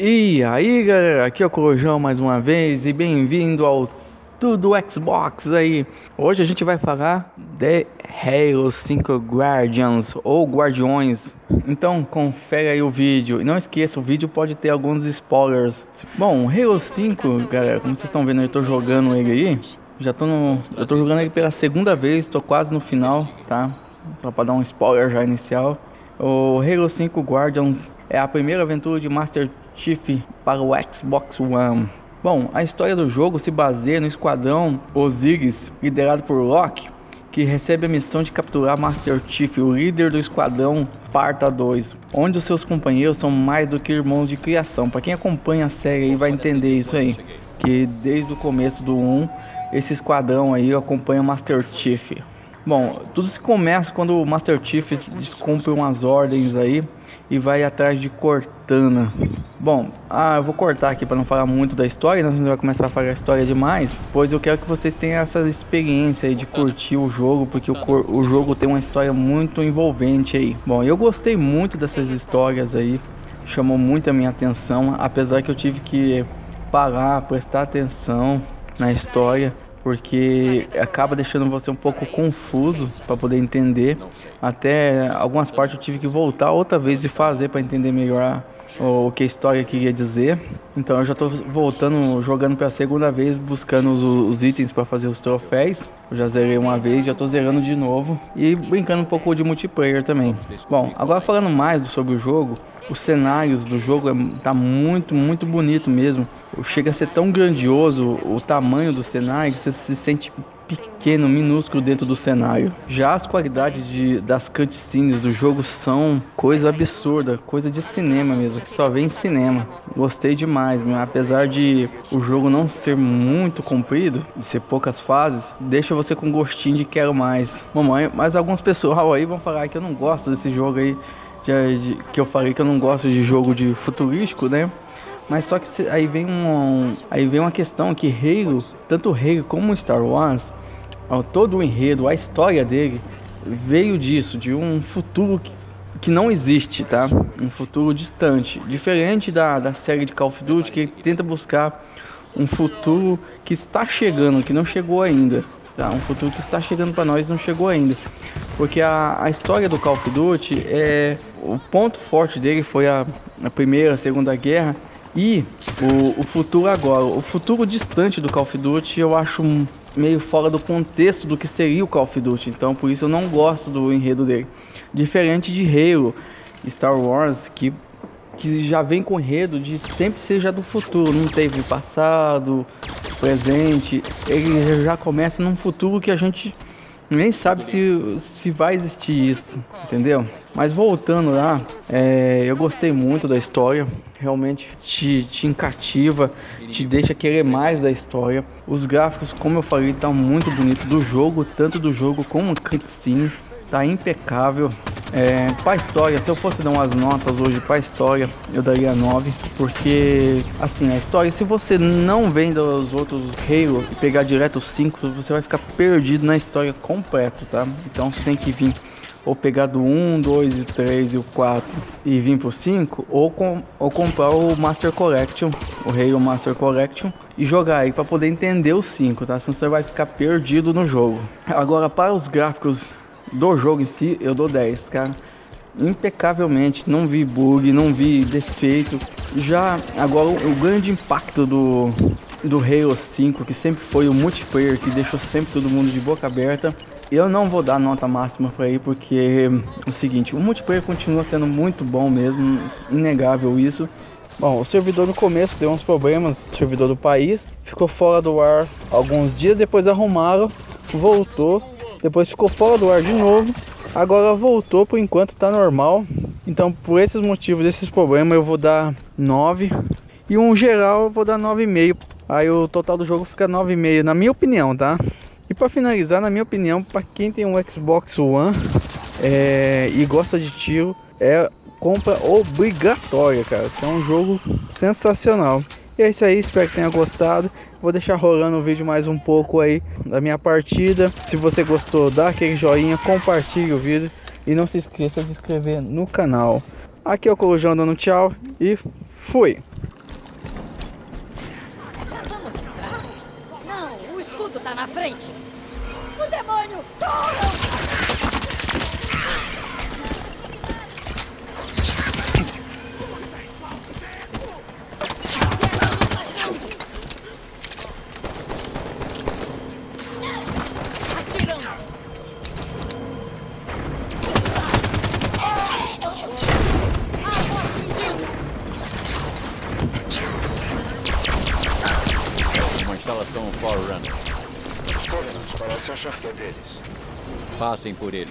E aí galera, aqui é o Corujão mais uma vez e bem-vindo ao Tudo Xbox aí. Hoje a gente vai falar de Halo 5 Guardians ou Guardiões. Então confere aí o vídeo. E não esqueça, o vídeo pode ter alguns spoilers. Bom, Halo 5, galera, como vocês estão vendo, eu tô jogando ele aí. Já tô no, eu tô jogando ele pela segunda vez, tô quase no final, tá? Só para dar um spoiler já inicial. O Halo 5 Guardians é a primeira aventura de Master Chief para o Xbox One. Bom, a história do jogo se baseia no esquadrão Osiris, liderado por Locke, que recebe a missão de capturar Master Chief, o líder do esquadrão Parta 2, onde os seus companheiros são mais do que irmãos de criação. Para quem acompanha a série aí vai entender isso aí, que desde o começo do 1, esse esquadrão aí acompanha Master Chief. Bom, tudo se começa quando o Master Chief descumpre umas ordens aí e vai atrás de Cortana. Bom, ah, eu vou cortar aqui para não falar muito da história, né? senão você vai começar a falar a história demais, pois eu quero que vocês tenham essa experiência aí de curtir o jogo, porque o, o jogo tem uma história muito envolvente aí. Bom, eu gostei muito dessas histórias aí, chamou muito a minha atenção, apesar que eu tive que parar, prestar atenção na história porque acaba deixando você um pouco confuso para poder entender. Até algumas partes eu tive que voltar outra vez e fazer para entender melhor o que a história queria dizer. Então eu já estou voltando, jogando pela segunda vez, buscando os, os itens para fazer os troféus. Eu já zerei uma vez, já estou zerando de novo e brincando um pouco de multiplayer também. Bom, agora falando mais sobre o jogo, os cenários do jogo é, tá muito, muito bonito mesmo. Chega a ser tão grandioso o tamanho do cenário que você se sente pequeno, minúsculo dentro do cenário. Já as qualidades de, das cutscenes do jogo são coisa absurda, coisa de cinema mesmo, que só vem em cinema. Gostei demais, apesar de o jogo não ser muito comprido, de ser poucas fases, deixa você com gostinho de quero mais. Mamãe, mas alguns pessoal aí vão falar que eu não gosto desse jogo aí, de, de, que eu falei que eu não gosto de jogo de futurístico, né? Mas só que aí vem um, aí vem uma questão que Halo, tanto Halo como Star Wars, todo o enredo, a história dele veio disso, de um futuro que, que não existe, tá? Um futuro distante, diferente da, da série de Call of Duty que tenta buscar um futuro que está chegando, que não chegou ainda. Tá? Um futuro que está chegando para nós não chegou ainda. Porque a, a história do Call of Duty é o ponto forte dele foi a, a primeira, a segunda guerra e o, o, futuro agora, o futuro distante do Call of Duty, eu acho meio fora do contexto do que seria o Call of Duty. Então, por isso eu não gosto do enredo dele. Diferente de Halo, Star Wars, que que já vem com enredo de sempre seja do futuro, não teve passado, presente, ele já começa num futuro que a gente nem sabe se, se vai existir isso, entendeu? Mas voltando lá, é, eu gostei muito da história, realmente te, te encativa, te deixa querer mais da história. Os gráficos, como eu falei, estão muito bonitos do jogo, tanto do jogo como cutscene, tá impecável. É, para história, se eu fosse dar umas notas hoje para história, eu daria 9, porque assim, a história, se você não vem dos outros Halo e pegar direto 5, você vai ficar perdido na história completo, tá? Então você tem que vir ou pegar do 1, 2 e 3 e o 4 e vir pro 5, ou, com, ou comprar o Master Collection, o Halo Master Collection e jogar aí para poder entender o 5, tá? Senão você vai ficar perdido no jogo. Agora para os gráficos do jogo em si, eu dou 10, cara. Impecavelmente, não vi bug, não vi defeito. Já agora o, grande impacto do do Halo 5, que sempre foi o multiplayer que deixou sempre todo mundo de boca aberta. Eu não vou dar nota máxima para ele porque é o seguinte, o multiplayer continua sendo muito bom mesmo, inegável isso. Bom, o servidor no começo deu uns problemas, o servidor do país ficou fora do ar alguns dias, depois arrumaram, voltou depois ficou fora do ar de novo, agora voltou, por enquanto tá normal. Então, por esses motivos, desses problemas, eu vou dar 9 e um geral eu vou dar 9,5. Aí o total do jogo fica 9,5, na minha opinião, tá? E para finalizar, na minha opinião, para quem tem um Xbox One é, e gosta de tiro, é compra obrigatória, cara. É um jogo sensacional. E é isso aí, espero que tenha gostado. Vou deixar rolando o vídeo mais um pouco aí da minha partida. Se você gostou, dá aquele joinha, compartilhe o vídeo e não se esqueça de se inscrever no canal. Aqui é o Corujão dando tchau e fui! Já vamos entrar. Não, o escudo tá na frente! O demônio! Corram! Instalação Forerunner. Covenants parece achar que é deles. Passem por ele.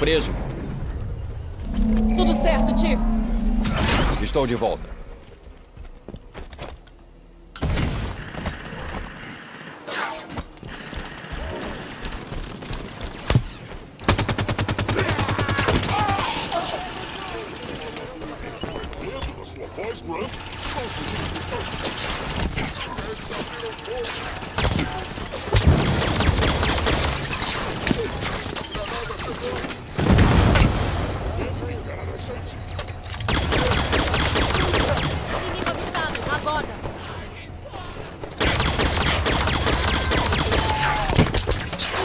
Preso. Tudo certo, Chief! Estou de volta. Inimigo avistado, agora!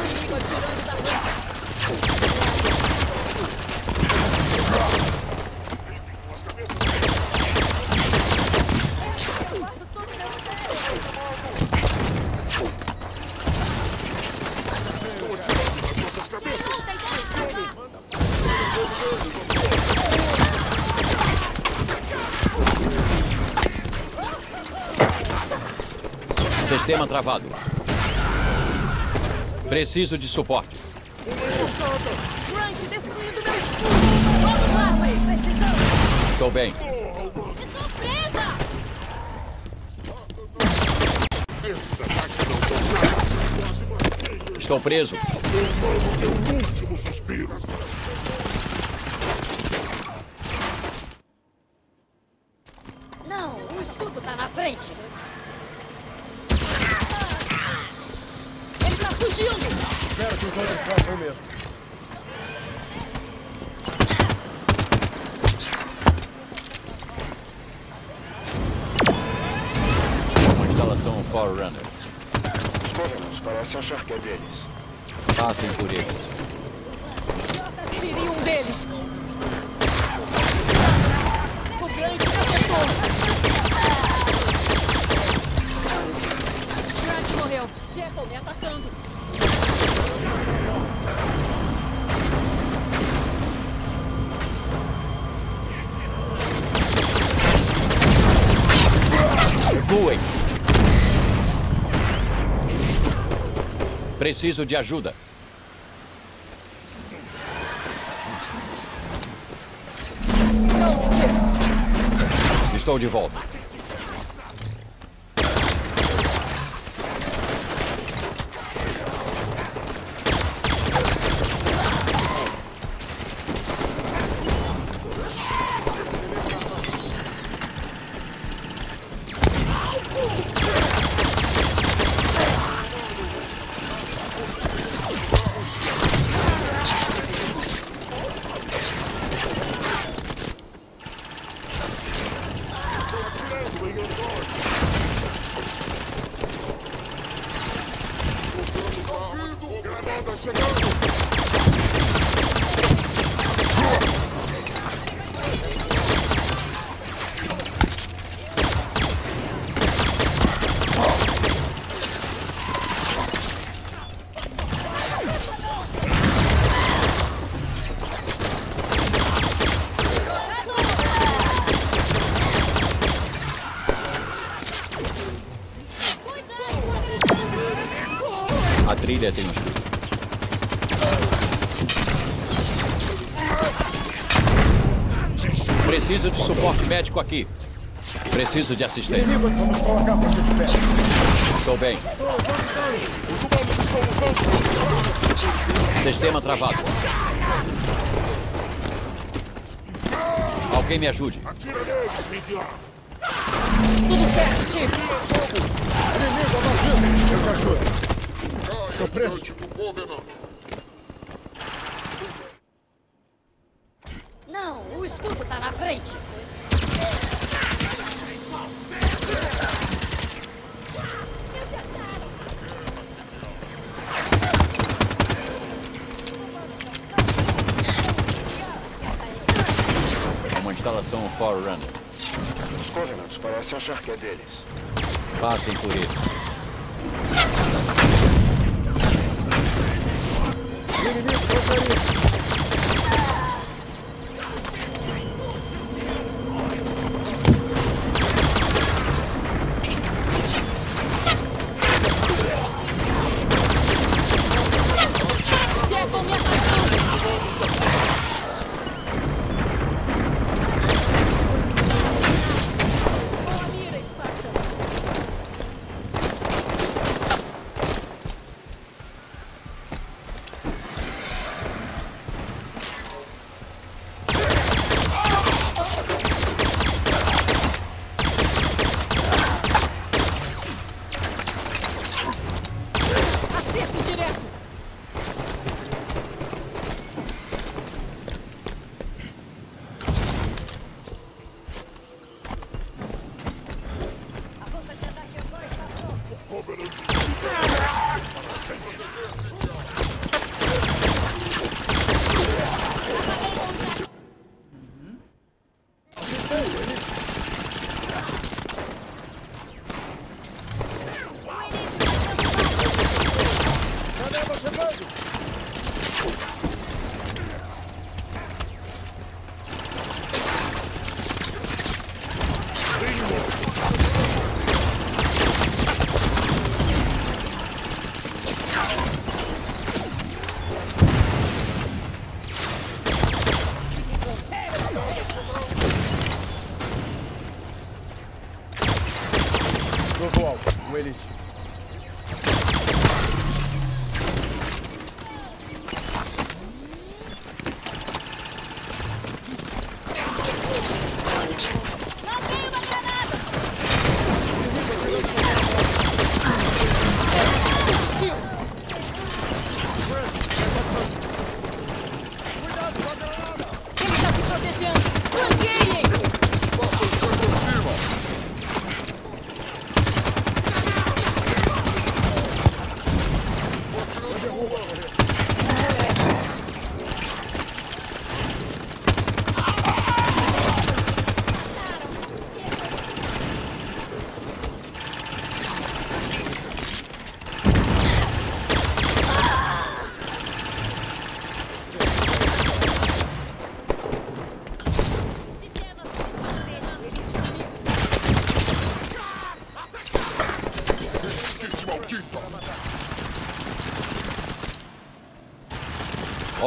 Inimigo atirando da rampa! Travado. Preciso de suporte. Grant destruindo meu escudo! Vamos lá, Ray! Precisamos! Estou bem. Estou presa! Estou preso. Preciso de ajuda. Estou de volta. Oh, médico aqui. Preciso de assistência. Estou bem. Sistema travado. Alguém me ajude. Tudo certo, time. Não, o escudo tá na frente. Forerunner. Os Covenants parecem achar que é deles. Passem por ele.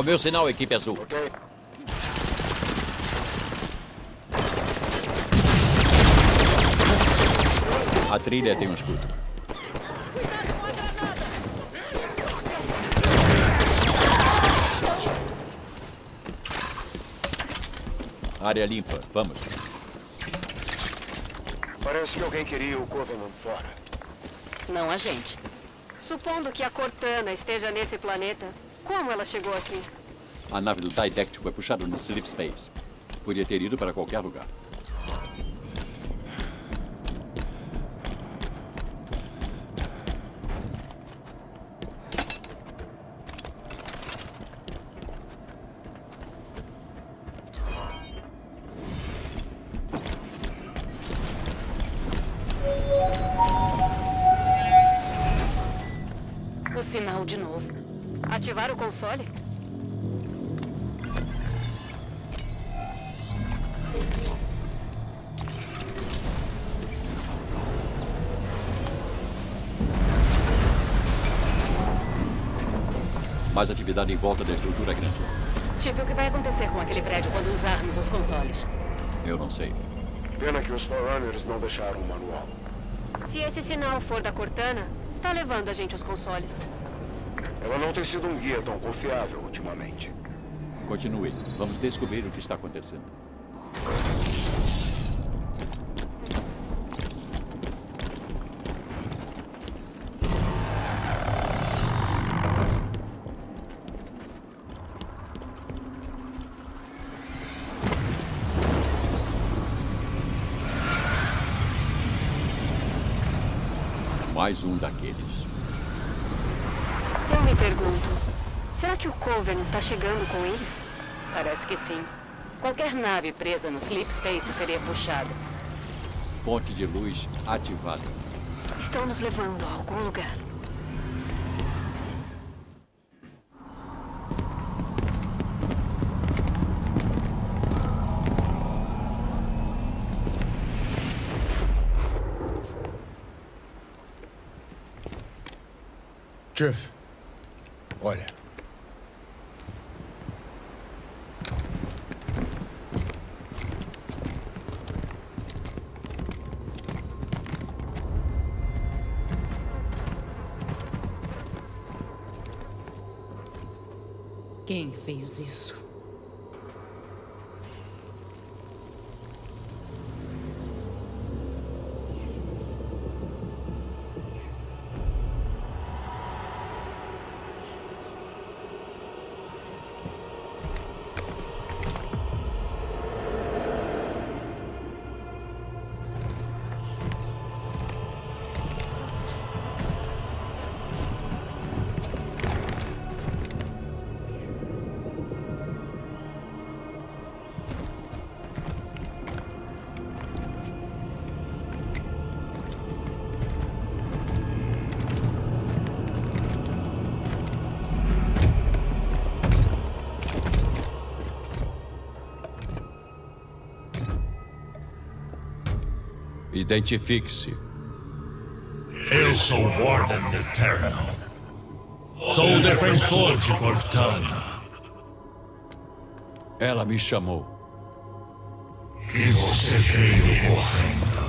Meu sinal, equipe azul. Ok? A trilha tem um escudo. Área limpa. Vamos. Parece que alguém queria o Covenant fora. Não a gente. Supondo que a Cortana esteja nesse planeta, como ela chegou aqui? A nave do Didect foi puxada no Sleep Space. Podia ter ido para qualquer lugar. Atividade em volta da estrutura grande. Tipo, o que vai acontecer com aquele prédio quando usarmos os consoles? Eu não sei. Pena que os Forerunners não deixaram o manual. Se esse sinal for da Cortana, tá levando a gente aos consoles. Ela não tem sido um guia tão confiável ultimamente. Continue. Vamos descobrir o que está acontecendo. Mais um daqueles. Eu me pergunto, será que o Covenant tá chegando com eles? Parece que sim. Qualquer nave presa no Sleep Space seria puxada. Ponte de luz ativada. Estão nos levando a algum lugar. Jeff, olha. Quem fez isso? Identifique-se. Eu sou o Warden Eternal. Sou o defensor de Cortana. Ela me chamou. E você veio correndo.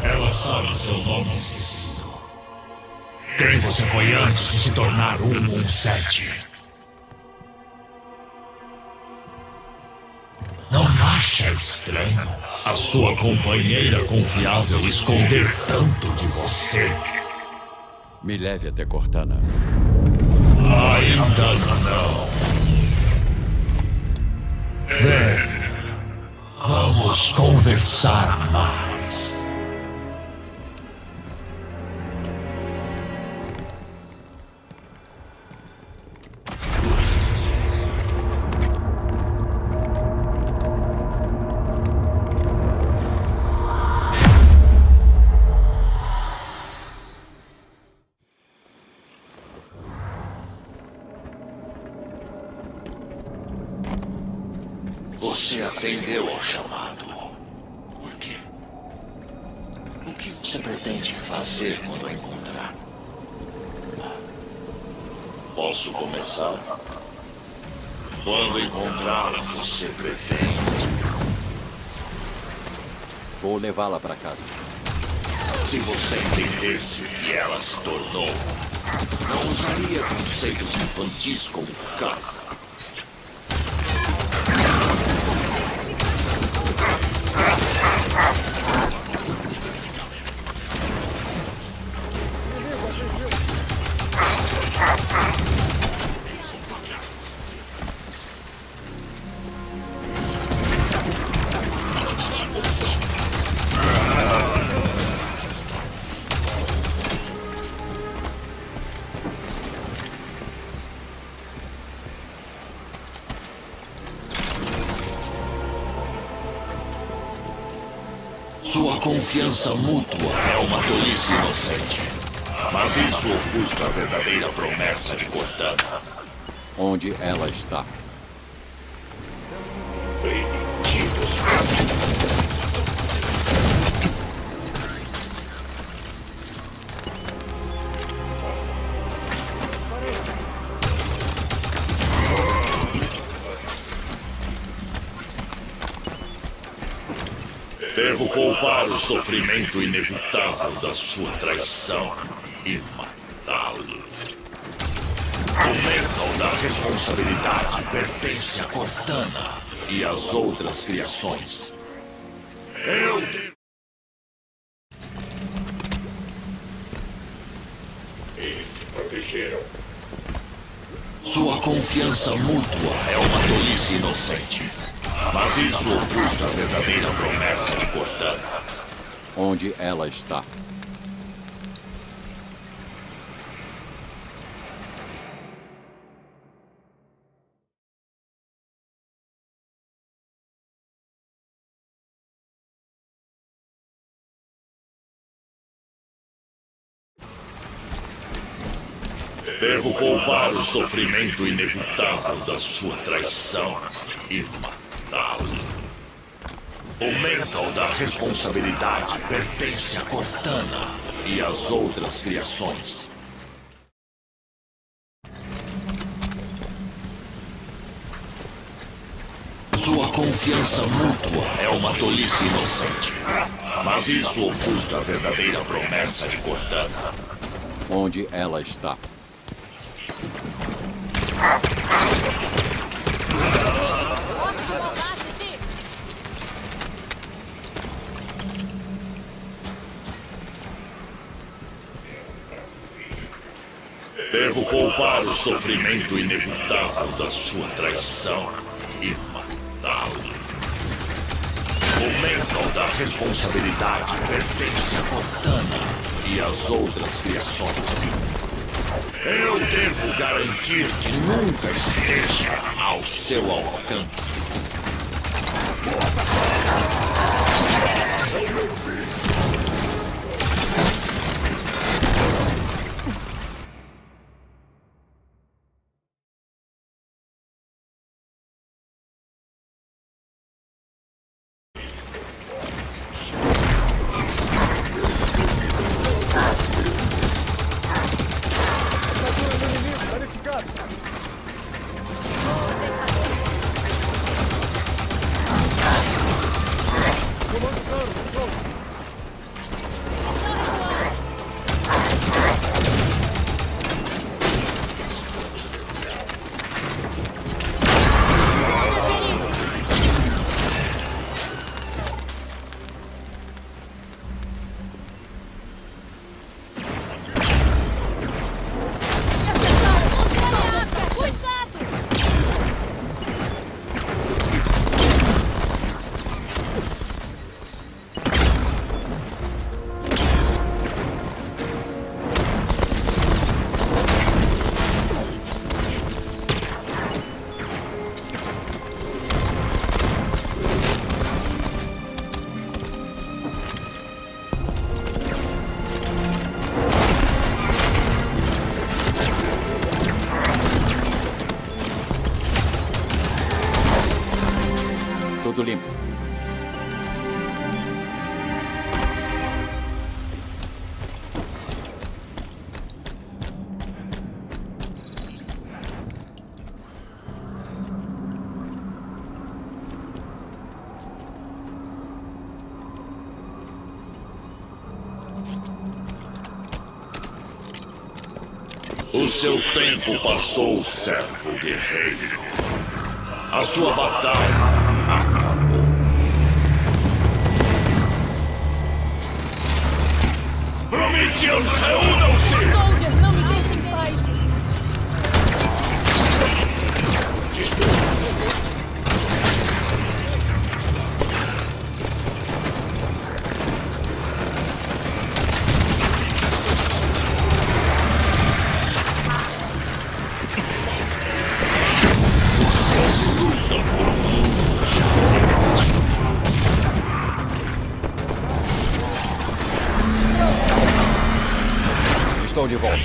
Ela sabe seu nome esquecido. Quem você foi antes de se tornar 117? Sua companheira confiável esconder tanto de você? Me leve até Cortana. Ainda não. Vem. Vamos conversar mais. Levá-la para casa. Se você entendesse o que ela se tornou, não usaria conceitos infantis como casa. Onde ela está? Devo poupar o sofrimento inevitável da sua traição e mental da responsabilidade pertence a Cortana e às outras criações. Eu devo. Eles se protegeram. Sua confiança mútua é uma tolice inocente. Mas isso ofusca a verdadeira promessa de Cortana. Onde ela está? Devo poupar o sofrimento inevitável da sua traição e matá-lo. O mental da responsabilidade pertence a Cortana e às outras criações. Sua confiança mútua é uma tolice inocente. Mas isso ofusca a verdadeira promessa de Cortana. Onde ela está? Devo poupar o sofrimento inevitável da sua traição e matá-lo. O mental da responsabilidade pertence a Cortana e às outras criações. Eu devo garantir que nunca esteja ao seu alcance. O seu tempo passou, servo guerreiro. A sua batalha acabou. Prometheus, reúnam-se! Estou de volta.